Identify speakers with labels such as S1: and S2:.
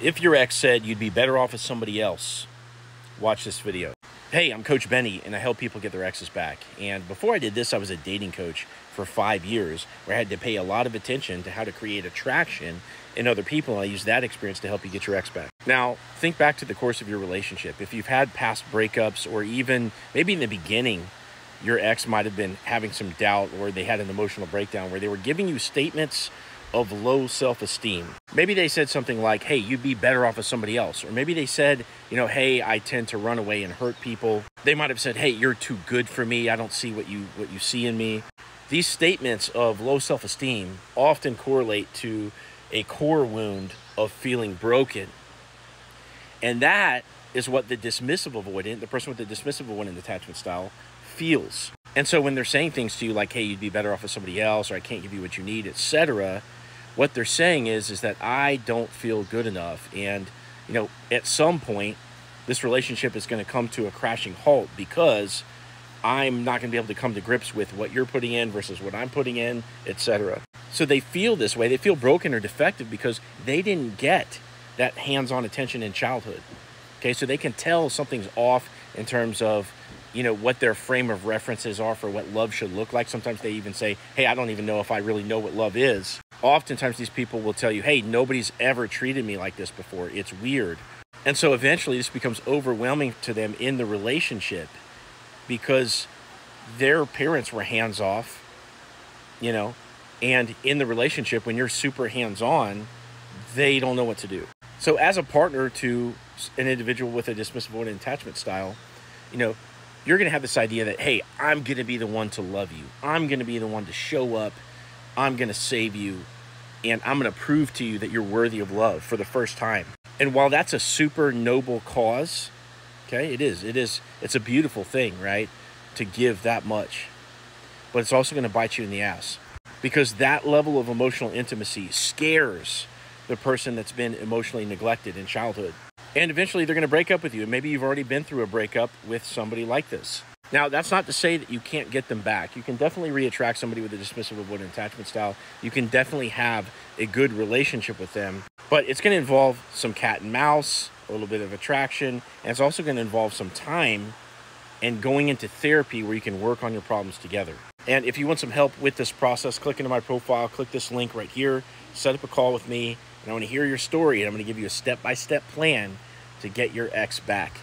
S1: If your ex said you'd be better off with somebody else, watch this video. Hey, I'm Coach Benny, and I help people get their exes back. And before I did this, I was a dating coach for five years where I had to pay a lot of attention to how to create attraction in other people. And I used that experience to help you get your ex back. Now, think back to the course of your relationship. If you've had past breakups, or even maybe in the beginning, your ex might have been having some doubt or they had an emotional breakdown where they were giving you statements of low self esteem. Maybe they said something like, hey, you'd be better off with somebody else. Or maybe they said, you know, hey, I tend to run away and hurt people. They might have said, hey, you're too good for me. I don't see what you what you see in me. These statements of low self esteem often correlate to a core wound of feeling broken. And that is what the dismissive avoidant, the person with the dismissive avoidant attachment style, feels. And so when they're saying things to you like, hey, you'd be better off with somebody else, or I can't give you what you need, etc., what they're saying is is that I don't feel good enough. And, you know, at some point, this relationship is going to come to a crashing halt because I'm not going to be able to come to grips with what you're putting in versus what I'm putting in, etc. So they feel this way. They feel broken or defective because they didn't get that hands-on attention in childhood. Okay, so they can tell something's off in terms of you know what their frame of references are for what love should look like. Sometimes they even say, "Hey, I don't even know if I really know what love is." Oftentimes these people will tell you, "Hey, nobody's ever treated me like this before. It's weird." And so eventually this becomes overwhelming to them in the relationship because their parents were hands off, you know, and in the relationship when you're super hands on, they don't know what to do. So as a partner to an individual with a dismissive avoidant attachment style, you know, you're going to have this idea that, hey, I'm going to be the one to love you. I'm going to be the one to show up. I'm going to save you. And I'm going to prove to you that you're worthy of love for the first time. And while that's a super noble cause, okay, it is. It is. It's a beautiful thing, right? To give that much. But it's also going to bite you in the ass because that level of emotional intimacy scares the person that's been emotionally neglected in childhood. And eventually they're going to break up with you. And maybe you've already been through a breakup with somebody like this. Now, that's not to say that you can't get them back. You can definitely reattract somebody with a dismissive avoidant attachment style. You can definitely have a good relationship with them. But it's going to involve some cat and mouse, a little bit of attraction, and it's also going to involve some time and going into therapy where you can work on your problems together. And if you want some help with this process, click into my profile, click this link right here, set up a call with me, and I want to hear your story, and I'm going to give you a step by step plan to get your ex back.